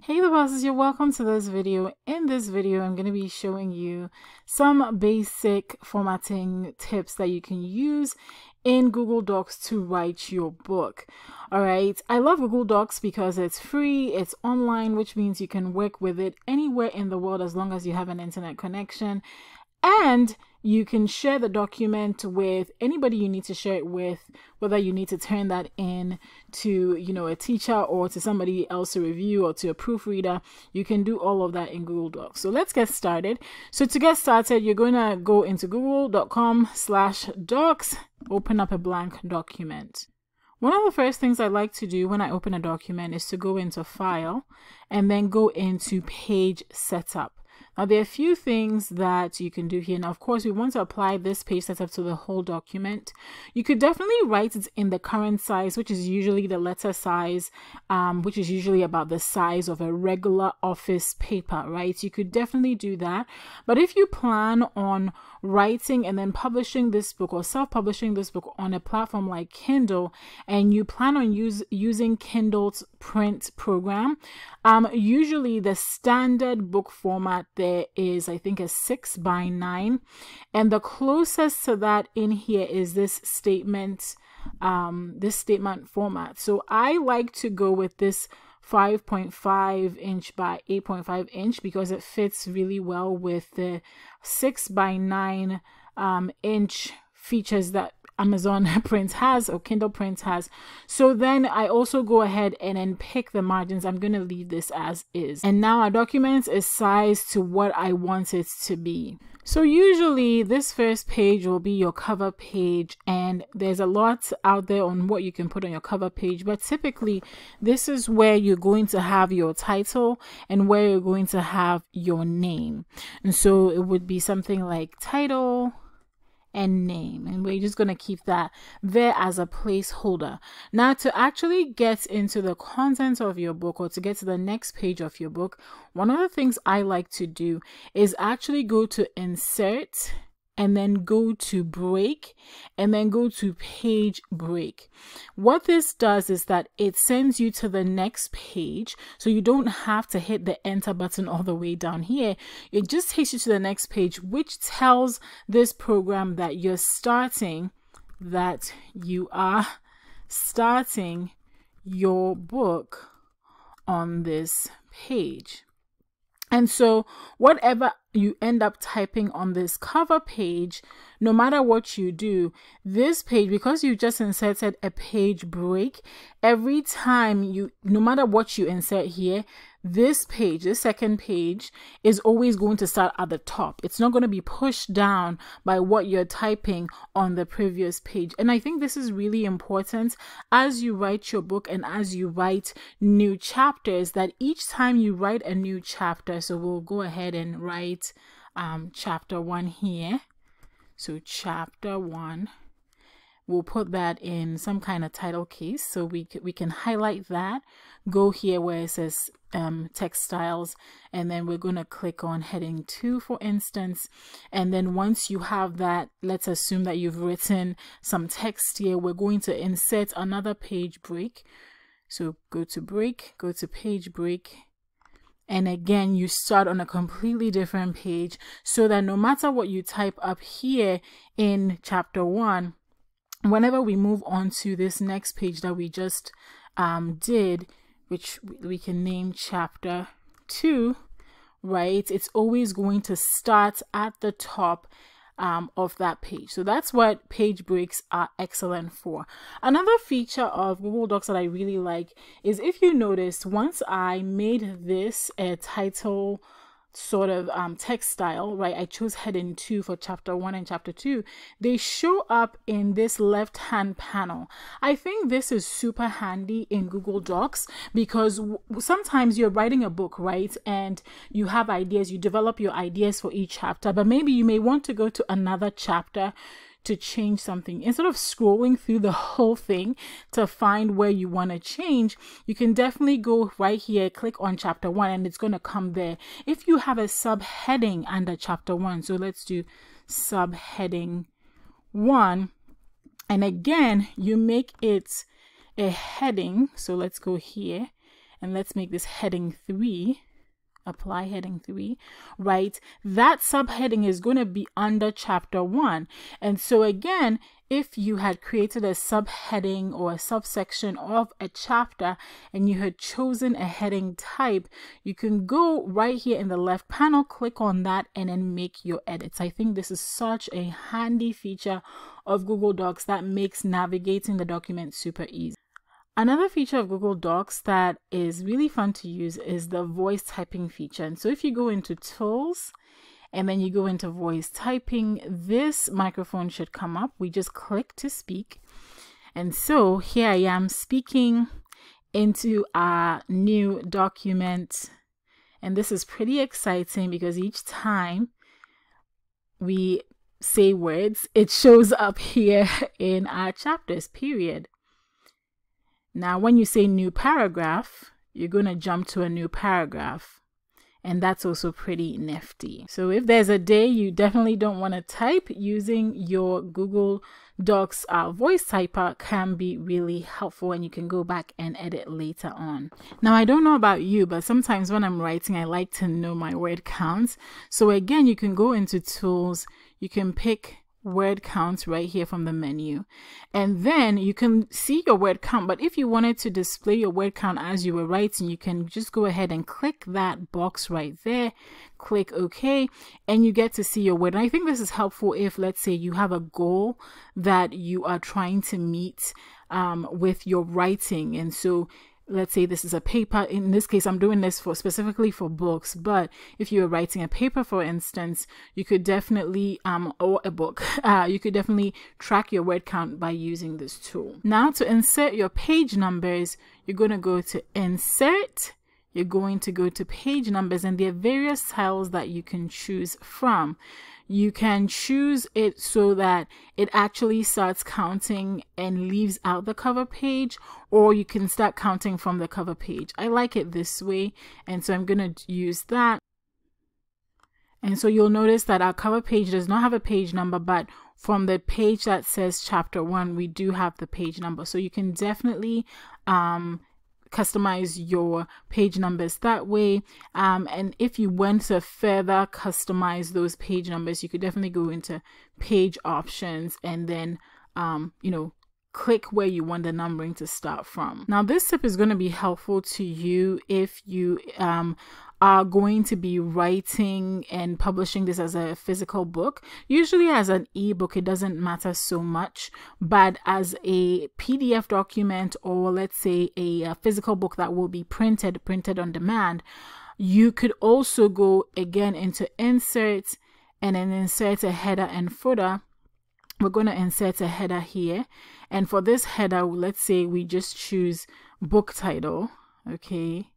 Hey the bosses, you're welcome to this video. In this video, I'm going to be showing you some basic formatting tips that you can use in Google Docs to write your book. All right. I love Google Docs because it's free, it's online, which means you can work with it anywhere in the world as long as you have an internet connection. And you can share the document with anybody you need to share it with whether you need to turn that in to you know a teacher or to somebody else to review or to a proofreader. You can do all of that in google docs. So let's get started. So to get started you're going to go into google.com slash docs open up a blank document. One of the first things I like to do when I open a document is to go into File and then go into Page Setup. Now, there are a few things that you can do here. Now, of course, we want to apply this page setup to the whole document. You could definitely write it in the current size, which is usually the letter size, um, which is usually about the size of a regular office paper, right? You could definitely do that. But if you plan on writing and then publishing this book or self-publishing this book on a platform like Kindle and you plan on use, using Kindle's print program, um, usually the standard book format there is, I think, a six by nine. And the closest to that in here is this statement, um, this statement format. So I like to go with this 5.5 inch by 8.5 inch because it fits really well with the 6 by 9 um, inch features that Amazon Print has or Kindle Print has. So then I also go ahead and then pick the margins. I'm going to leave this as is. And now our document is sized to what I want it to be. So usually this first page will be your cover page and there's a lot out there on what you can put on your cover page but typically this is where you're going to have your title and where you're going to have your name. And so it would be something like title and name. And we're just going to keep that there as a placeholder. Now to actually get into the content of your book or to get to the next page of your book one of the things i like to do is actually go to insert and then go to break and then go to page break. What this does is that it sends you to the next page. So you don't have to hit the enter button all the way down here. It just takes you to the next page, which tells this program that you're starting, that you are starting your book on this page. And so, whatever you end up typing on this cover page, no matter what you do, this page, because you just inserted a page break, every time you, no matter what you insert here, this page, this second page, is always going to start at the top. It's not going to be pushed down by what you're typing on the previous page. And I think this is really important as you write your book and as you write new chapters that each time you write a new chapter, so we'll go ahead and write um, chapter one here. So, chapter one. We'll put that in some kind of title case so we, we can highlight that go here where it says um, text styles and then we're going to click on heading 2 for instance. And then once you have that let's assume that you've written some text here we're going to insert another page break. So go to break go to page break and again you start on a completely different page so that no matter what you type up here in chapter 1 whenever we move on to this next page that we just um, did, which we can name chapter 2, right? It's always going to start at the top um, of that page. So that's what page breaks are excellent for. Another feature of Google Docs that I really like is if you notice, once I made this a title sort of um, text style, right? I chose heading two for chapter one and chapter two. They show up in this left hand panel. I think this is super handy in Google Docs because sometimes you're writing a book, right? And you have ideas, you develop your ideas for each chapter, but maybe you may want to go to another chapter to change something. Instead of scrolling through the whole thing to find where you want to change, you can definitely go right here, click on chapter one, and it's going to come there. If you have a subheading under chapter one, so let's do subheading one, and again, you make it a heading. So let's go here and let's make this heading 3 apply heading 3 right? That subheading is going to be under chapter 1 and so again if you had created a subheading or a subsection of a chapter and you had chosen a heading type you can go right here in the left panel click on that and then make your edits. I think this is such a handy feature of google docs that makes navigating the document super easy Another feature of Google Docs that is really fun to use is the voice typing feature. And so if you go into tools and then you go into voice typing, this microphone should come up. We just click to speak. And so here I am speaking into a new document. And this is pretty exciting because each time we say words, it shows up here in our chapters, period. Now, when you say new paragraph, you're going to jump to a new paragraph. And that's also pretty nifty. So if there's a day you definitely don't want to type, using your Google Docs uh, voice typer can be really helpful and you can go back and edit later on. Now, I don't know about you, but sometimes when I'm writing, I like to know my word counts. So again, you can go into tools, you can pick word count right here from the menu. And then you can see your word count but if you wanted to display your word count as you were writing you can just go ahead and click that box right there click ok and you get to see your word. And i think this is helpful if let's say you have a goal that you are trying to meet um, with your writing. And so let's say this is a paper in this case i'm doing this for specifically for books but if you're writing a paper for instance you could definitely um or a book uh, you could definitely track your word count by using this tool. Now to insert your page numbers you're going to go to insert you're going to go to page numbers and there are various styles that you can choose from you can choose it so that it actually starts counting and leaves out the cover page, or you can start counting from the cover page. I like it this way, and so I'm going to use that. And so you'll notice that our cover page does not have a page number, but from the page that says chapter one, we do have the page number. So you can definitely um, customize your page numbers that way. Um, and if you want to further customize those page numbers, you could definitely go into page options and then, um, you know, click where you want the numbering to start from. Now, this tip is going to be helpful to you if you um, are going to be writing and publishing this as a physical book. Usually, as an ebook, it doesn't matter so much, but as a PDF document or let's say a, a physical book that will be printed, printed on demand, you could also go again into insert and then insert a header and footer. We're going to insert a header here. And for this header, let's say we just choose book title. Okay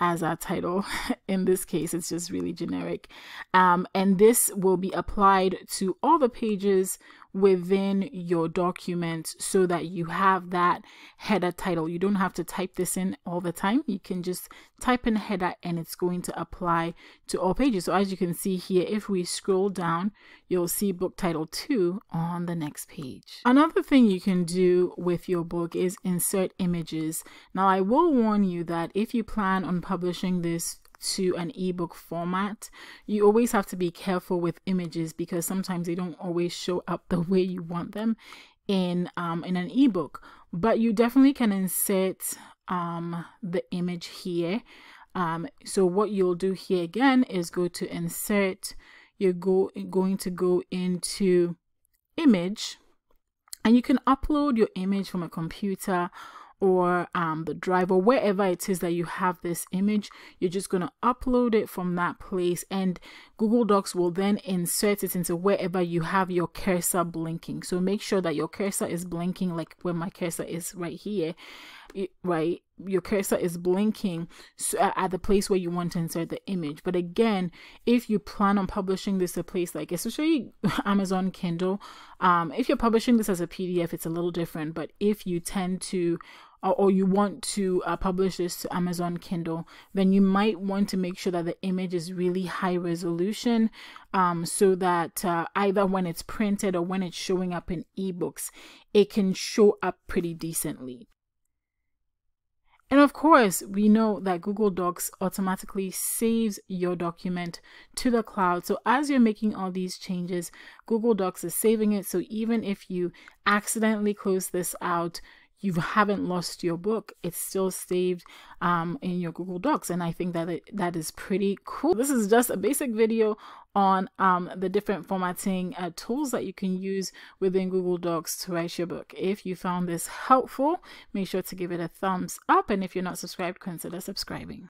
as our title. In this case, it's just really generic. Um, and this will be applied to all the pages within your document so that you have that header title. You don't have to type this in all the time. You can just type in header and it's going to apply to all pages. So as you can see here, if we scroll down, you'll see book title 2 on the next page. Another thing you can do with your book is insert images. Now I will warn you that if you plan on publishing this to an ebook format, you always have to be careful with images because sometimes they don't always show up the way you want them in um, in an ebook. But you definitely can insert um, the image here. Um, so what you'll do here again is go to insert. You're go going to go into image, and you can upload your image from a computer or um, the drive or wherever it is that you have this image you're just going to upload it from that place and google docs will then insert it into wherever you have your cursor blinking. So make sure that your cursor is blinking like where my cursor is right here right? Your cursor is blinking at the place where you want to insert the image. But again if you plan on publishing this a place like especially amazon kindle um, if you're publishing this as a pdf it's a little different. But if you tend to or, you want to uh, publish this to Amazon Kindle, then you might want to make sure that the image is really high resolution um, so that uh, either when it's printed or when it's showing up in ebooks, it can show up pretty decently. And of course, we know that Google Docs automatically saves your document to the cloud. So as you're making all these changes, Google Docs is saving it. So even if you accidentally close this out, you haven't lost your book it's still saved um, in your google docs and i think that it, that is pretty cool. This is just a basic video on um, the different formatting uh, tools that you can use within google docs to write your book. If you found this helpful make sure to give it a thumbs up and if you're not subscribed consider subscribing